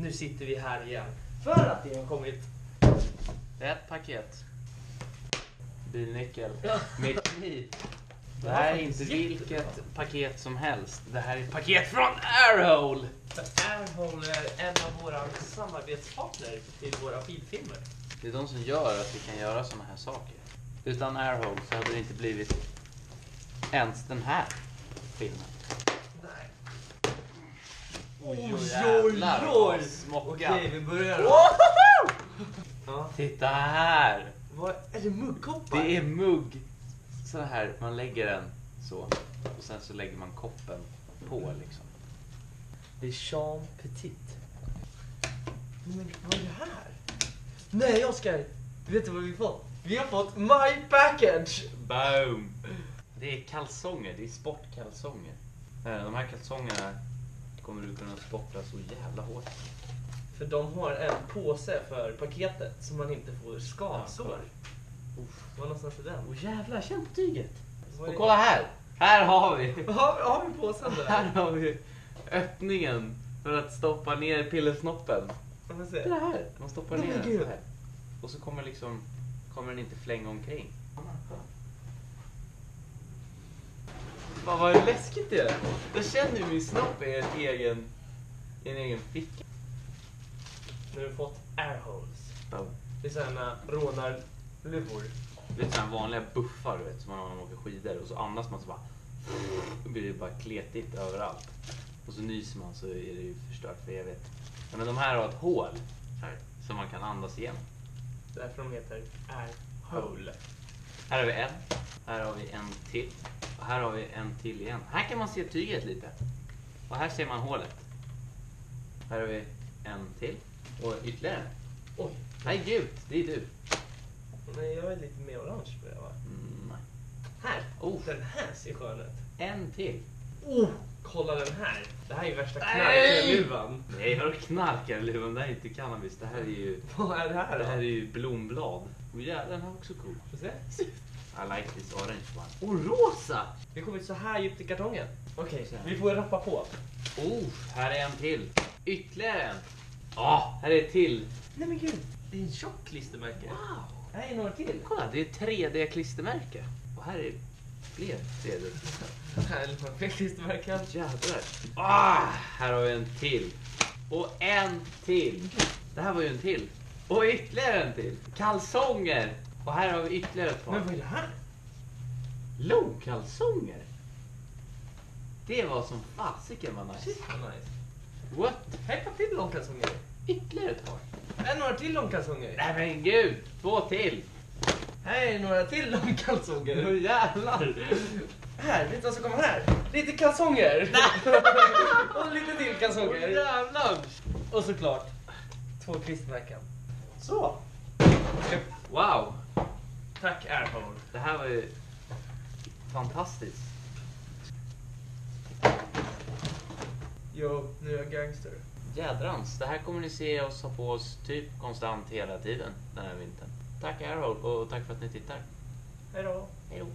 Nu sitter vi här igen. För att det har kommit... Ett paket. Bilnyckel. Med kniv. Det här är inte vilket paket som helst. Det här är ett paket från Airhole! Airhole är en av våra samarbetspartner till våra skidfilmer. Det är de som gör att vi kan göra såna här saker. Utan Airhole så hade det inte blivit ens den här filmen. Oj, oj, jävlar oj. vad smockat. Okej, vi börjar då. Ja. Titta här! Vad är det muggkoppar? Det är mugg. Så här, man lägger den så. Och sen så lägger man koppen på liksom. Det är Jean Petit. Men vad är det här? Nej Oskar! Vet du vad vi fått? Vi har fått My Package! Boom! Det är kalsonger, det är sportkalsonger. Eh, De här kalsongerna kommer du kunna sporta så jävla hårt. För de har en påse för paketet så man inte får skavsår. Var någonstans är den? Åh jävlar, känn på tyget! Och kolla här! Här har vi! Har, har vi påsen Här där? har vi öppningen för att stoppa ner pillesnoppen. Det här. Man stoppar ner den så här. Och så kommer liksom kommer den inte flänga omkring. Fan vad läskigt det är. Jag känner ju min snopp i en egen, en egen ficka. Nu har vi fått airholes. Ja. Det är sådana rånarluvor. Du vet sådana vanliga buffar du vet, som man har när man åker skidor och så andas man så bara... Blir det bara kletigt överallt. Och så nyser man så är det ju förstört för evigt. Men de här har ett hål här, som man kan andas igenom. Därför de heter airhole. Här har vi en. Här har vi en till. Och här har vi en till igen. Här kan man se tyget lite. Och här ser man hålet. Här har vi en till. Och ytterligare en. Oj, Nej, gult. Det är du. nej jag är lite mer orange på det va? Mm, nej. Här! Oh. Den här ser skön ut. En till. Oh, kolla den här. Det här är ju värsta Nej! knarkarluvan. Nej, vadå knarkarluvan? Det här är inte cannabis. Det här är ju, Vad är det här det då? här är ju blomblad. Och jävlar, den här är också cool. Får se. I like this orange one. Och rosa! Vi har kommit så här djupt i kartongen. Okej, Så här. vi får rappa på. Oh, här är en till. Ytterligare en. Ja, här är ett till. Nej men gud, det är en tjock klistermärke. Wow. Här är några till. Kolla, det är ett 3D-klistermärke. Och här är fler 3D. Här är några fler klistermärken. Jädrar. Ah, här har vi en till. Och en till. Det här var ju en till. Och ytterligare en till. Kalsonger. Och här har vi ytterligare ett par. Men vad är det här? Långkalsonger. Det var som fasiken var nice. Shit vad nice. What? Här par till långkalsonger. Ytterligare ett par. Är några till långkalsonger. Nej men gud, två till. Här är några till Åh långkalsonger. jävlar. Här, vet du vad som kommer här? Lite kalsonger. Och lite till Åh kalsonger. jävlar. Och såklart två klistermärken. Så. Wow. Tack Airhole. Det här var ju fantastiskt. Jo, nu är jag gangster. Jädrans, det här kommer ni se oss ha på oss typ konstant hela tiden den här vintern. Tack Airhole och tack för att ni tittar. Hej då. Hej då.